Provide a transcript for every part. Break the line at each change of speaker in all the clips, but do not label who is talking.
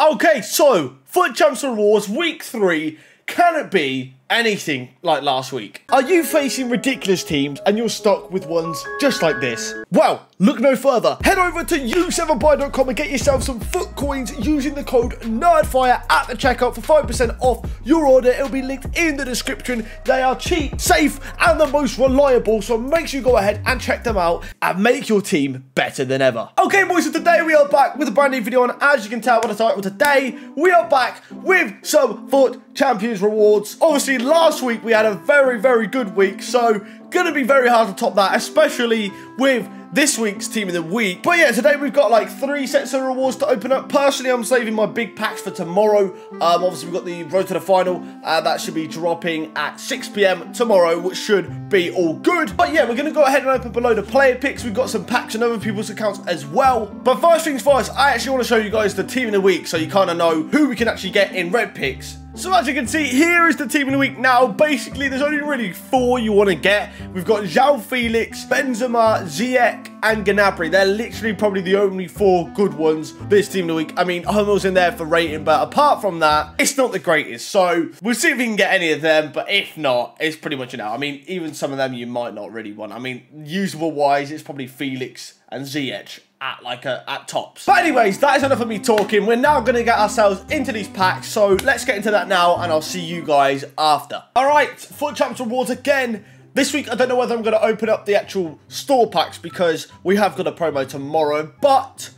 Okay, so FUT Champs Rewards Week 3, can it be anything like last week? Are you facing ridiculous teams and you're stuck with ones just like this? Well, look no further. Head over to u7buy.com and get yourself some FUT coins using the code NERDFIRE at the checkout for 5% off your order. It'll be linked in the description. They are cheap, safe, and the most reliable, so make sure you go ahead and check them out and make your team better than ever. Okay, boys, so today we are back with a brand new video, and as you can tell by the title today, we are back with some FUT Champions rewards. Obviously, last week we had a very, very good week, so gonna be very hard to top that, especially with this week's team of the week. But yeah, today we've got like three sets of rewards to open up. Personally, I'm saving my big packs for tomorrow. Um, obviously, we've got the road to the final. Uh, that should be dropping at 6 p.m. tomorrow, which should be all good. But yeah, we're going to go ahead and open below the player picks. We've got some packs on other people's accounts as well. But first things first, I actually want to show you guys the team of the week so you kind of know who we can actually get in red picks so as you can see, here is the team of the week now. Basically, there's only really four you want to get. We've got João Felix, Benzema, Ziyech, and Gnabry. They're literally probably the only four good ones this team of the week. I mean, Hummels in there for rating, but apart from that, it's not the greatest. So we'll see if we can get any of them, but if not, it's pretty much an out. I mean, even some of them you might not really want. I mean, usable-wise, it's probably Felix and Ziyech at like a, at tops. But anyways, that is enough of me talking. We're now going to get ourselves into these packs. So let's get into that now and I'll see you guys after. All right, FUT Champs Rewards again. This week, I don't know whether I'm going to open up the actual store packs because we have got a promo tomorrow. But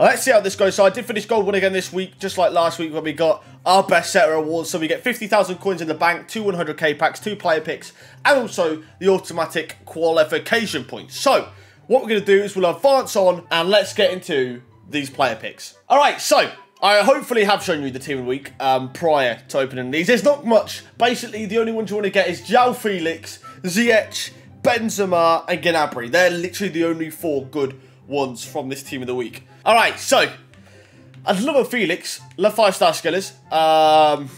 let's see how this goes. So I did finish Gold 1 again this week, just like last week when we got our best set of rewards. So we get 50,000 coins in the bank, two 100k packs, two player picks, and also the automatic qualification points. So what we're going to do is we'll advance on and let's get into these player picks. All right, so I hopefully have shown you the team of the week um, prior to opening these. There's not much. Basically, the only ones you want to get is João Felix, Ziyech, Benzema, and Gnabry. They're literally the only four good ones from this team of the week. All right, so I'd love a Felix, love five-star skillers. Um,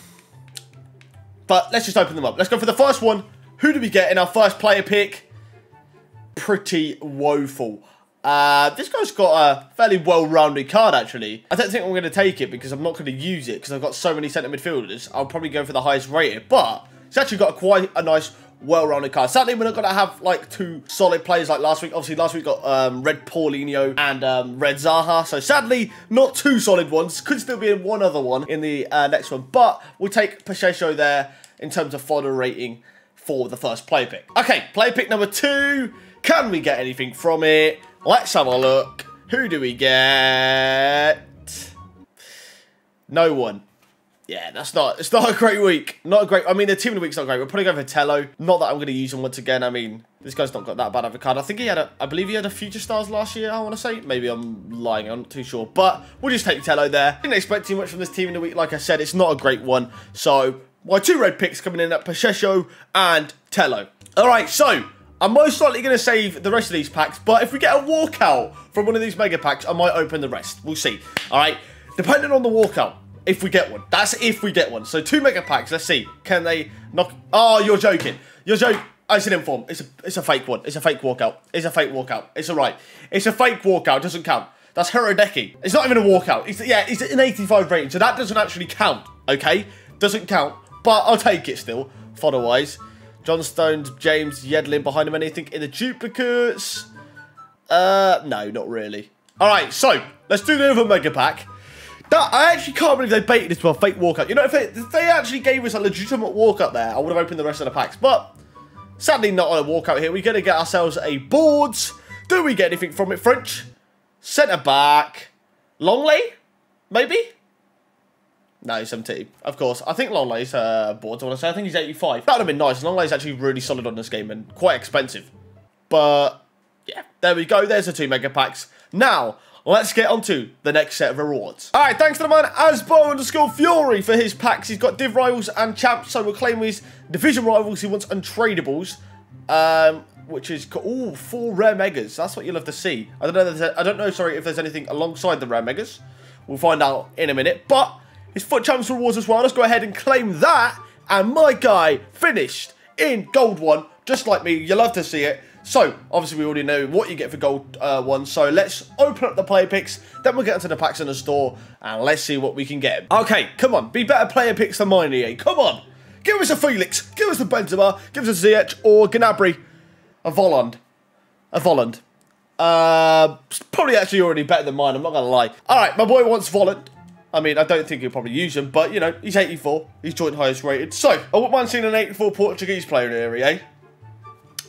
but let's just open them up. Let's go for the first one. Who do we get in our first player pick? Pretty woeful. Uh, this guy's got a fairly well-rounded card, actually. I don't think I'm going to take it because I'm not going to use it because I've got so many centre midfielders. I'll probably go for the highest rated, but it's actually got a quite a nice well-rounded card. Sadly, we're not going to have, like, two solid players like last week. Obviously, last week got um, Red Paulinho and um, Red Zaha. So, sadly, not two solid ones. Could still be in one other one in the uh, next one. But we'll take Pacheco there in terms of fodder rating for the first play pick. Okay, play pick number two. Can we get anything from it? Let's have a look. Who do we get? No one. Yeah, that's not, it's not a great week. Not a great, I mean, the team of the week's not great. We're probably going for Tello. Not that I'm going to use him once again. I mean, this guy's not got that bad of a card. I think he had a, I believe he had a Future Stars last year, I want to say. Maybe I'm lying, I'm not too sure. But we'll just take Tello there. Didn't expect too much from this team in the week. Like I said, it's not a great one. So, my two red picks coming in at Pacheco and Tello. All right, so I'm most likely going to save the rest of these packs, but if we get a walkout from one of these mega packs, I might open the rest. We'll see. All right, depending on the walkout, if we get one. That's if we get one. So two mega packs. Let's see. Can they knock? Oh, you're joking. You're joking. I said inform. It's a it's a fake one. It's a fake walkout. It's a fake walkout. It's alright. It's a fake walkout. Doesn't count. That's Hradecky. It's not even a walkout. It's yeah. It's an 85 rating, so that doesn't actually count. Okay, doesn't count. But I'll take it still. Fodder wise. John Stones, James Yedlin behind him. Anything in the duplicates? Uh, no, not really. All right, so let's do the other mega pack. That, I actually can't believe they baited this with a fake walkout. You know, if, it, if, they actually gave us a legitimate walkout there, I would have opened the rest of the packs. But sadly, not on a walkout here. We're going to get ourselves a boards. Do we get anything from it? French, centre back, Lenglet, maybe. No, 70. Of course. I think Lenglet's uh, boards, I want to say. I think he's 85. That would have been nice. Lenglet's actually really solid on this game and quite expensive. But, yeah. There we go. There's the two mega packs. Now, let's get on to the next set of rewards. Alright, thanks to the man Asbo underscore Fury for his packs. He's got div rivals and champs, so we'll claim his division rivals. He wants untradables. Um, which is all four rare megas. That's what you'll have to see. I don't know. I don't know. Sorry, if there's anything alongside the rare megas. We'll find out in a minute. But his FUT Champs rewards as well. Let's go ahead and claim that. And my guy finished in gold one, just like me. You love to see it. So, obviously, we already know what you get for gold uh, one. So, let's open up the player picks. Then we'll get into the packs in the store. And let's see what we can get. Okay, come on. Be better player picks than mine, EA. Come on. Give us a Felix. Give us a Benzema. Give us a Ziyech or Gnabry. A Volland. A Volland. Uh, probably actually already better than mine. I'm not going to lie. All right, my boy wants Volland. I mean, I don't think he'll probably use him, but, you know, he's 84. He's joint highest rated. So, I wouldn't mind seeing an 84 Portuguese player in here, eh?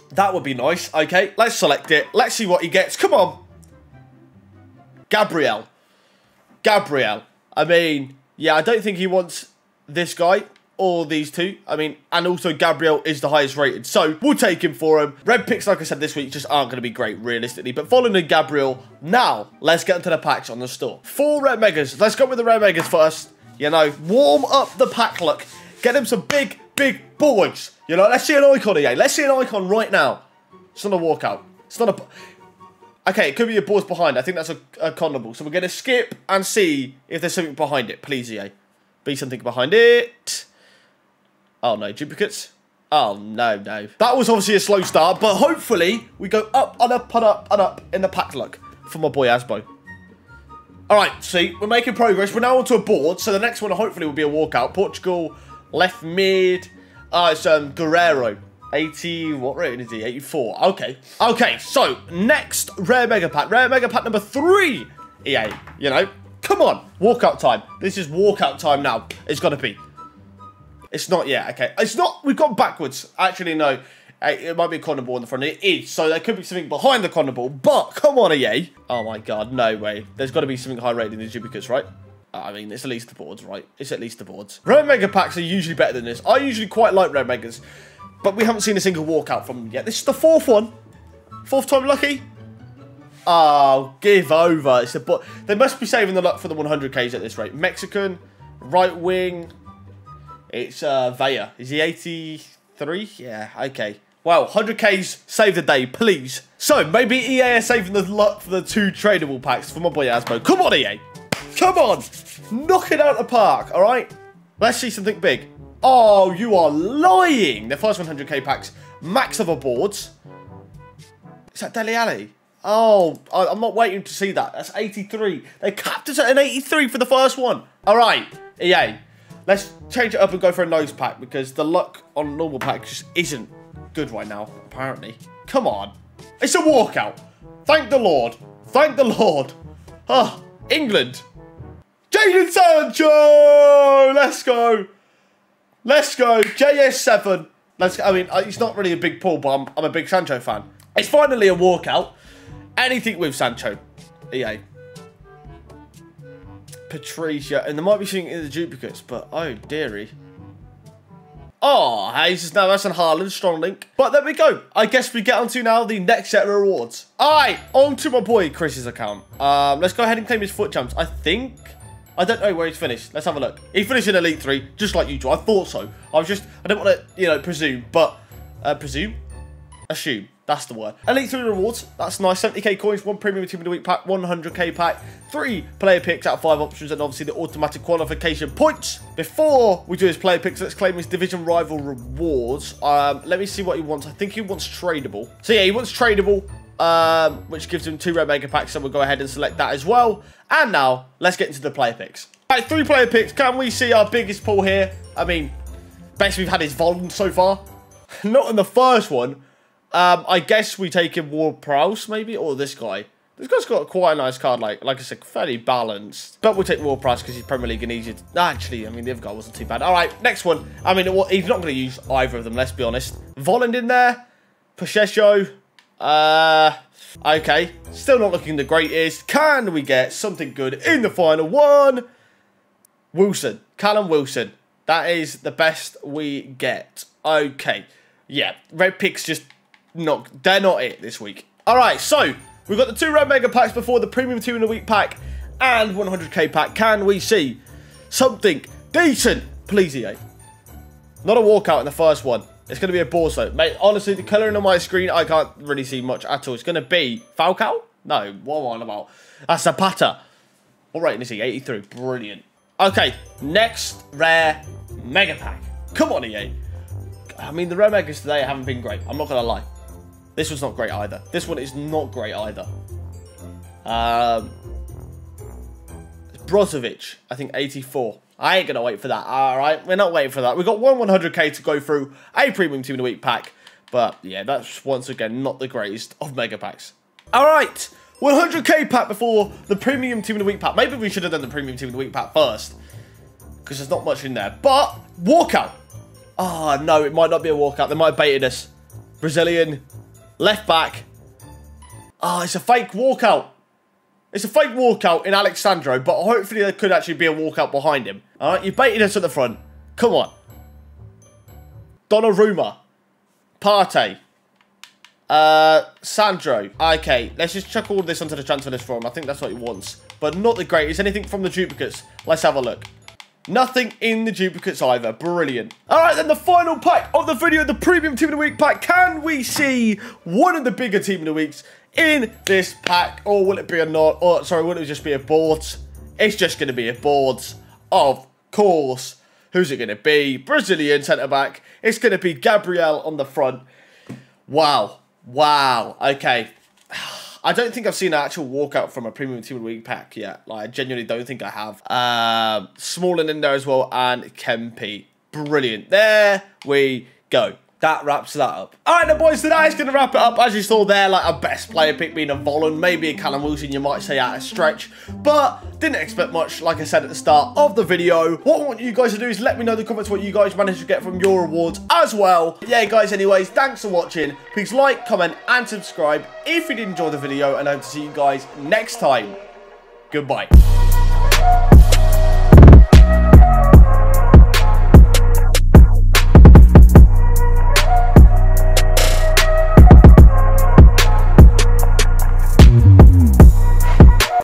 That would be nice. Okay, let's select it. Let's see what he gets. Come on. Gabriel. Gabriel. I mean, yeah, I don't think he wants this guy or these two. I mean, and also Gabriel is the highest rated. So, we'll take him for him. Red picks, like I said, this week just aren't going to be great, realistically. But following the Gabriel, now, let's get into the packs on the store. Four red megas. Let's go with the red megas first. You know, warm up the pack look. Get him some big, big boys. You know, let's see an icon here. Let's see an icon right now. It's not a walkout. It's not a... Okay, it could be a boards behind. I think that's a, a condable. So we're going to skip and see if there's something behind it. Please, EA. Be something behind it. Oh, no. Duplicates? Oh, no, no. That was obviously a slow start, but hopefully we go up and up and up and up in the pack luck for my boy Asbo. All right, see, we're making progress. We're now onto a board, so the next one hopefully will be a walkout. Portugal, left mid. Ah, it's um, Guerreiro. 80, what rating is he? 84. Okay. Okay, so next rare mega pack. Rare mega pack number three. EA, you know, come on. Walkout time. This is walkout time now. It's got to be. It's not yet. Okay. It's not. We've gone backwards. Actually, no. It might be a corner ball in the front. It is. So there could be something behind the corner ball. But come on, EA. Oh my god. No way. There's got to be something high rated in the duplicates, right? I mean, it's at least the boards, right? It's at least the boards. Red Mega packs are usually better than this. I usually quite like Red Megas. But we haven't seen a single walkout from them yet. This is the fourth one. Fourth time lucky. Oh, give over. It's a but they must be saving the luck for the 100Ks at this rate. Mexican, right wing. It's uh Vaya. Is he 83? Yeah, okay. Wow, 100Ks save the day, please. So, maybe EA are saving the luck for the two tradable packs for my boy Asbo. Come on, EA. Come on. Knock it out of the park, all right? Let's see something big. Oh, you are lying. The first 100k packs, max of a boards. Is that Dele Alli? Oh, I'm not waiting to see that. That's 83. They capped us at an 83 for the first one. All right, EA. Let's change it up and go for a nose pack because the luck on normal packs just isn't good right now, apparently. Come on. It's a walkout. Thank the Lord. Thank the Lord. Ah, oh, England. Jadon Sancho! Let's go. Let's go. JS7. Let's. Go. I mean, uh, it's not really a big pull, but I'm, I'm a big Sancho fan. It's finally a walkout. Anything with Sancho. EA. Patricia. And there might be something in the duplicates, but oh, dearie. Oh, Jesus, now that's on Haaland, strong link. But there we go. I guess we get onto now the next set of rewards. All right, on to my boy Chris's account. Um, let's go ahead and claim his FUT Champs. I think I don't know where he's finished. Let's have a look. He finished in Elite 3, just like you two. I thought so. I was just, I don't want to, you know, presume, but, uh, presume? Assume. That's the word. Elite 3 rewards. That's nice. 70k coins, one premium team of the week pack, 100k pack, three player picks out of five options, and obviously the automatic qualification points. Before we do his player picks, let's claim his division rival rewards. Um, let me see what he wants. I think he wants tradable. So yeah, he wants tradable um, which gives him two red mega packs. So we'll go ahead and select that as well. And now, let's get into the player picks. All right, three player picks. Can we see our biggest pull here? I mean, best we've had is Volland so far. Not in the first one. Um, I guess we take him Ward-Prowse, maybe, or this guy. This guy's got quite a nice card, like like I said, fairly balanced. But we'll take Ward-Prowse because he's Premier League and easy. To, actually, I mean, the other guy wasn't too bad. All right, next one. I mean, he's not going to use either of them, let's be honest. Volland in there. Pacheco. Uh, okay. Still not looking the greatest. Can we get something good in the final one? Wilson. Callum Wilson. That is the best we get. Okay. Yeah, red picks just not, they're not it this week. All right, so we've got the two red mega packs before the premium two in a week pack and 100k pack. Can we see something decent? Please, EA. Not a walkout in the first one. It's going to be a Borso. Mate, honestly, the colouring on my screen, I can't really see much at all. It's going to be Falcao? No, what am I on about? That's Zapata. What rating is he? 83. Brilliant. Okay, next rare Mega Pack. Come on, EA. I mean, the rare Megas today haven't been great. I'm not going to lie. This one's not great either. This one is not great either. Um, Brozovic, I think 84. I ain't going to wait for that. All right, we're not waiting for that. We've got one 100k to go through a premium team of the week pack. But yeah, that's once again not the greatest of mega packs. All right, 100k pack before the premium team of the week pack. Maybe we should have done the premium team of the week pack first. Because there's not much in there. But, walkout. Ah, oh, no, it might not be a walkout. They might have baited us. Brazilian, left back. Ah, oh, it's a fake walkout. It's a fake walkout in Alex Sandro, but hopefully there could actually be a walkout behind him. All right, you baited us at the front. Come on. Donnarumma. Partey. Uh, Sandro. Okay, let's just chuck all this onto the transfer list for him. I think that's what he wants. But not the greatest. Anything from the duplicates? Let's have a look. Nothing in the duplicates either. Brilliant. All right, then the final pack of the video, the Premium Team of the Week pack. Can we see one of the bigger Team of the Weeks in this pack? Or will it be a not? Or, sorry, will it just be a board? It's just going to be a board, of course. Who's it going to be? Brazilian centre-back. It's going to be Gabriel on the front. Wow. Wow. Okay. I don't think I've seen an actual walkout from a Premium Team of the Week pack yet. Like, I genuinely don't think I have. Uh, Smalling in there as well, and Kempy. Brilliant. There we go that wraps that up. Alright then boys, that is going to wrap it up. As you saw there, like a best player pick being a Volland, maybe a Callum Wilson, you might say out of stretch. But didn't expect much, like I said at the start of the video. What I want you guys to do is let me know in the comments what you guys managed to get from your rewards as well. Yeah guys, anyways, thanks for watching. Please like, comment and subscribe if you did enjoy the video. And I hope to see you guys next time. Goodbye.